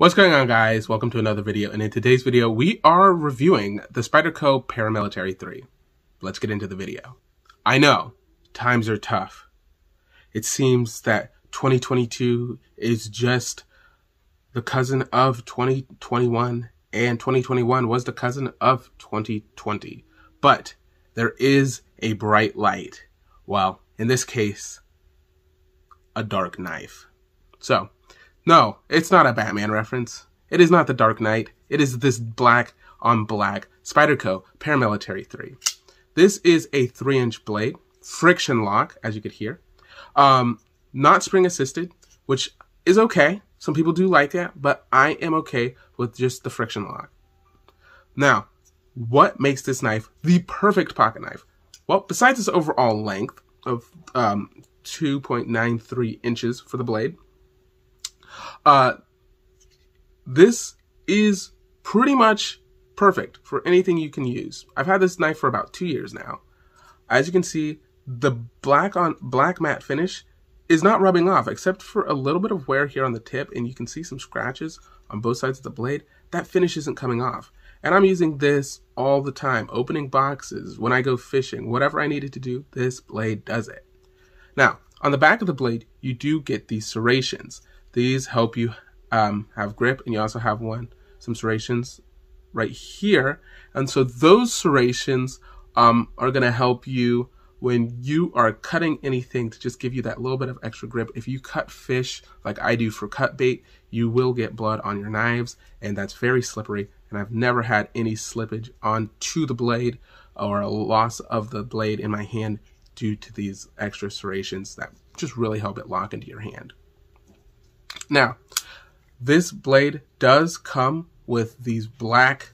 What's going on guys? Welcome to another video and in today's video we are reviewing the Spyderco Paramilitary 3. Let's get into the video. I know, times are tough. It seems that 2022 is just the cousin of 2021 and 2021 was the cousin of 2020. But there is a bright light. Well, in this case, a dark knife. So, no, it's not a Batman reference. It is not the Dark Knight. It is this black on black Spyderco Paramilitary 3. This is a 3 inch blade, friction lock, as you could hear. Um, not spring assisted, which is okay. Some people do like that, but I am okay with just the friction lock. Now, what makes this knife the perfect pocket knife? Well, besides its overall length of um, 2.93 inches for the blade, uh, this is pretty much perfect for anything you can use. I've had this knife for about two years now. As you can see, the black on black matte finish is not rubbing off except for a little bit of wear here on the tip and you can see some scratches on both sides of the blade. That finish isn't coming off. And I'm using this all the time, opening boxes, when I go fishing, whatever I needed to do, this blade does it. Now, on the back of the blade, you do get these serrations. These help you um, have grip, and you also have one, some serrations right here. And so those serrations um, are going to help you when you are cutting anything to just give you that little bit of extra grip. If you cut fish like I do for cut bait, you will get blood on your knives, and that's very slippery. And I've never had any slippage onto the blade or a loss of the blade in my hand due to these extra serrations that just really help it lock into your hand. Now, this blade does come with these black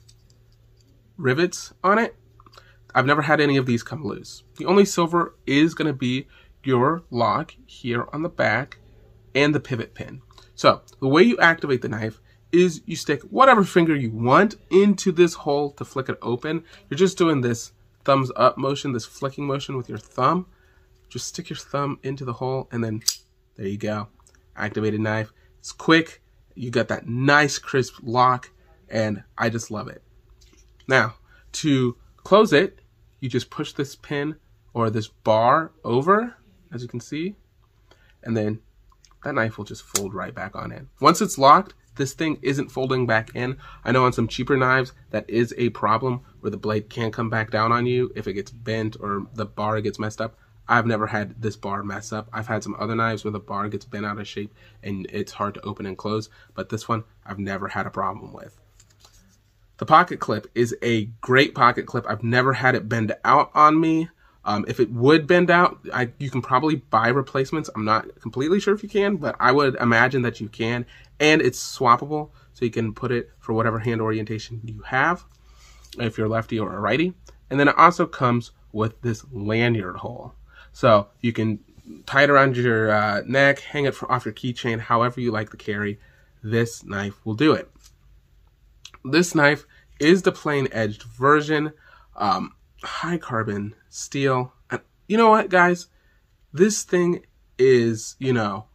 rivets on it. I've never had any of these come loose. The only silver is going to be your lock here on the back and the pivot pin. So the way you activate the knife is you stick whatever finger you want into this hole to flick it open. You're just doing this thumbs up motion, this flicking motion with your thumb. Just stick your thumb into the hole and then there you go. Activated knife. It's quick. You got that nice crisp lock and I just love it. Now, to close it, you just push this pin or this bar over, as you can see, and then that knife will just fold right back on in. Once it's locked, this thing isn't folding back in. I know on some cheaper knives that is a problem where the blade can't come back down on you if it gets bent or the bar gets messed up. I've never had this bar mess up. I've had some other knives where the bar gets bent out of shape and it's hard to open and close, but this one I've never had a problem with. The pocket clip is a great pocket clip. I've never had it bend out on me. Um, if it would bend out, I, you can probably buy replacements. I'm not completely sure if you can, but I would imagine that you can. And it's swappable, so you can put it for whatever hand orientation you have, if you're lefty or a righty. And then it also comes with this lanyard hole. So you can tie it around your uh, neck, hang it off your keychain, however you like to carry. This knife will do it. This knife is the plain edged version, um, high carbon steel. And you know what, guys? This thing is, you know,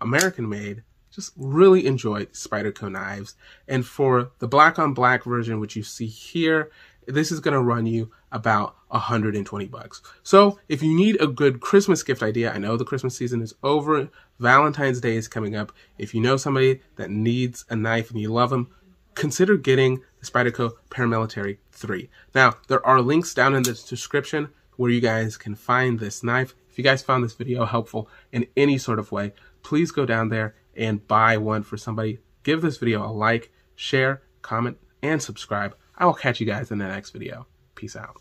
American made. Just really enjoy Spyderco knives. And for the black on black version, which you see here, this is going to run you about 120 bucks. So if you need a good Christmas gift idea, I know the Christmas season is over. Valentine's Day is coming up. If you know somebody that needs a knife and you love them, consider getting the Spyderco Paramilitary 3. Now, there are links down in the description where you guys can find this knife. If you guys found this video helpful in any sort of way, please go down there and buy one for somebody. Give this video a like, share, comment, and subscribe. I will catch you guys in the next video. Peace out.